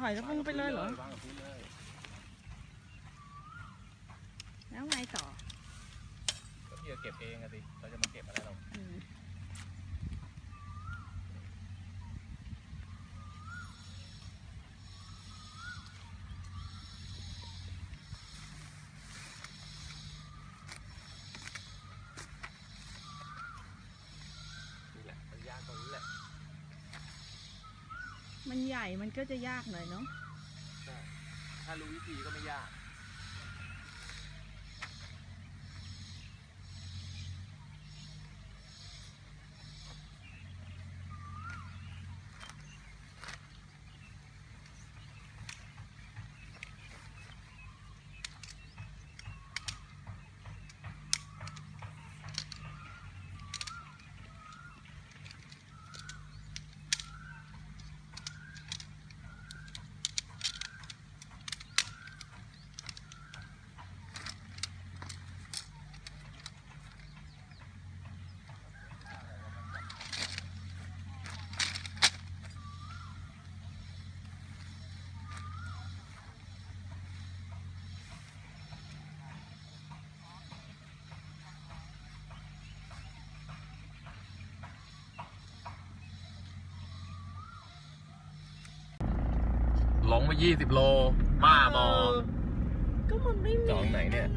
ถอยแล้วพุ่งไปเลยเหรอแล้วไงต่อ ก็พี่จะเก็บเองอะสิเราจะมาเก็บอะไรเรา ญ่มันก็จะยากหน่อยเนาะ ใช่ ถ้ารู้วิธีก็ไม่ยาก หลงไปยี่สิบโลมาบอ ก็มันไม่มี จอดไหนเนี่ย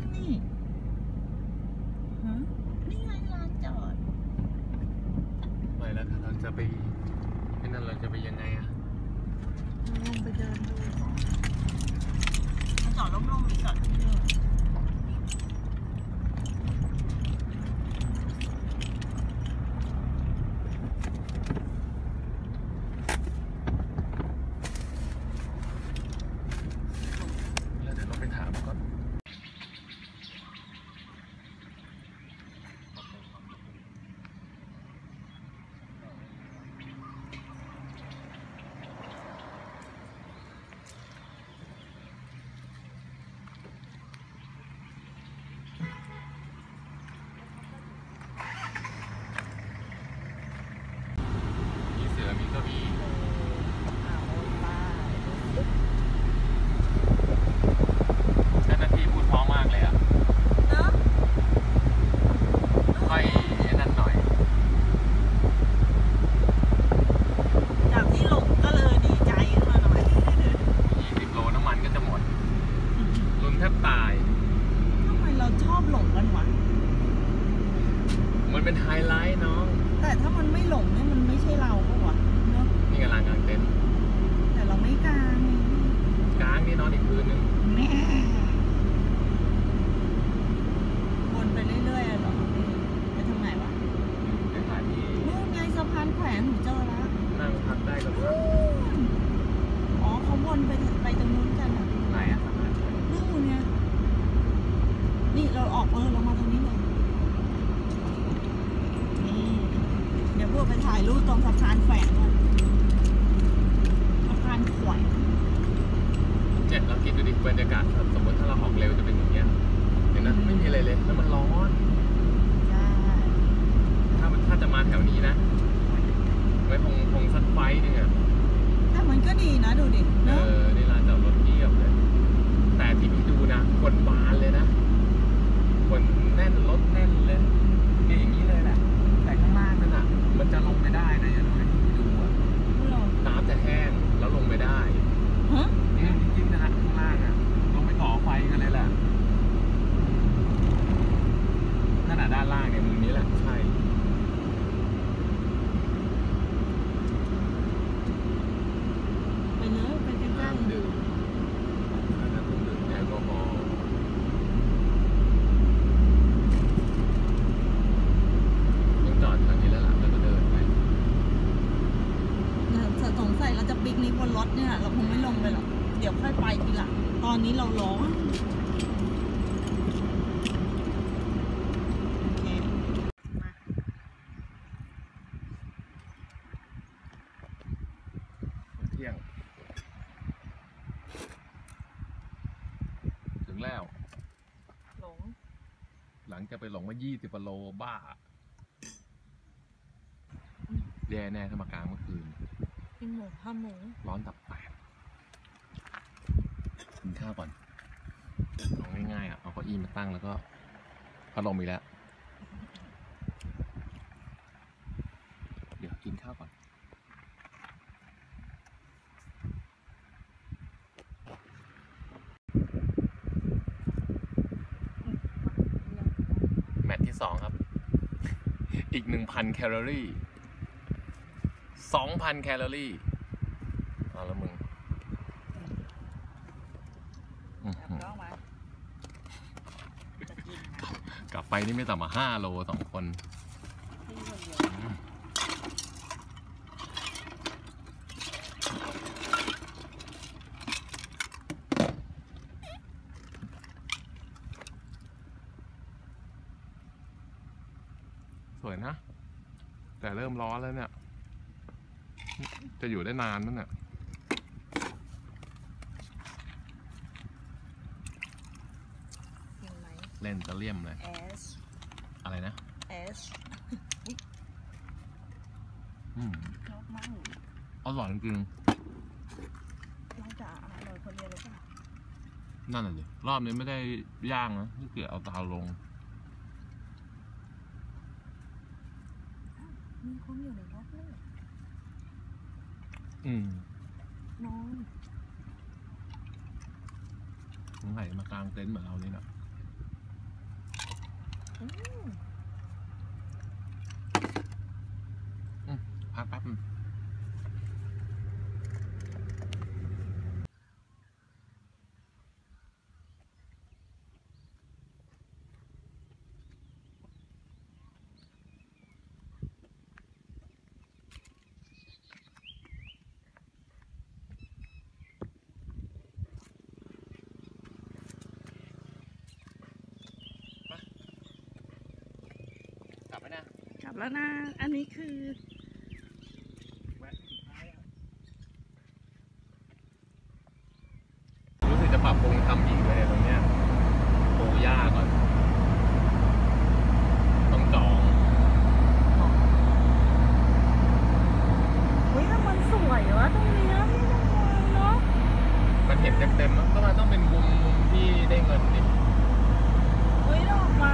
มีอะไรเลยแล้วมันร้อนใช่ถ้ามันถ้าจะมาแถวนี้นะไว้คงคงสักไฟหนึ่งอะแต่มันก็ดีนะดูดิเออ อนนี้เราร้อนเที่ยง ถึงแล้ว หลง หลังจะไปหลงมายี่สิบโลบ้า แย่แน่ถ้ามากลางเมื่อคืนกินหมูข้าหมู ร้อนตับ กินข้าวก่อนเอาง่ายๆอะเอาเก้าอี้มาตั้งแล้วก็พัดลมอีกแล้ว เดี๋ยวกินข้าวก่อนแมตที่สองครับ อีกหนึ่งพันแคลอรี่สองพันแคลอรี่เอาละมึงอื้อ จับ หือ ก็มาจะกินนะ กลับไปนี่ไม่ต่ำกว่าห้าโลสองคนสวยนะ แต่เริ่มร้อนแล้วเนี่ย จะอยู่ได้นานมั้งเนี่ย กินไหม เล่นจะเลี่ยมเลย S อะไรนะ S อืมชอบมากอร่อยจริงเราจะอร่อยคนเดียวหรือเปล่าๆนั่นแหละดิรอบนี้ไม่ได้ย่างนะที่เกียจเอาเตาลง มีคนอยู่ในรถเลยอืมนอนสงสัยมากางเต็นท์เหมือนเรานี่แหละ อืม พักแป๊บนึงกลับไหมนะ กลับแล้วนะ อันนี้คือรู้สึกจะปรับปรุงทำอีกเลยตรงเนี้ยปูหญ้าก่อน ต้องจองเฮ้ยแต่มันสวยวะตรงเนี้ยพี่ตรงนี้เนาะมันเห็นเต็มๆมันก็มันต้องเป็นมุมมุมที่ได้เงินดิเฮ้ยดอกไม้